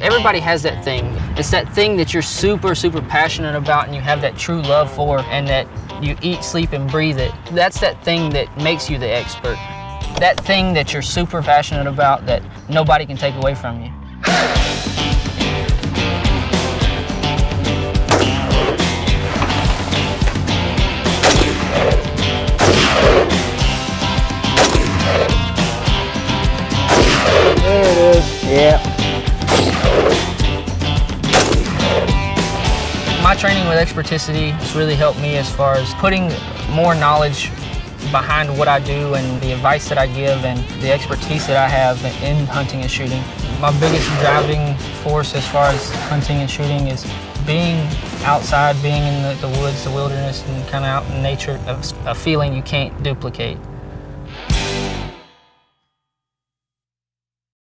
Everybody has that thing. It's that thing that you're super, super passionate about and you have that true love for and that you eat, sleep, and breathe it. That's that thing that makes you the expert. That thing that you're super passionate about that nobody can take away from you. There it is. Yeah. My training with Experticity has really helped me as far as putting more knowledge behind what I do and the advice that I give and the expertise that I have in hunting and shooting. My biggest driving force as far as hunting and shooting is being outside, being in the, the woods, the wilderness, and kind of out in nature, a, a feeling you can't duplicate.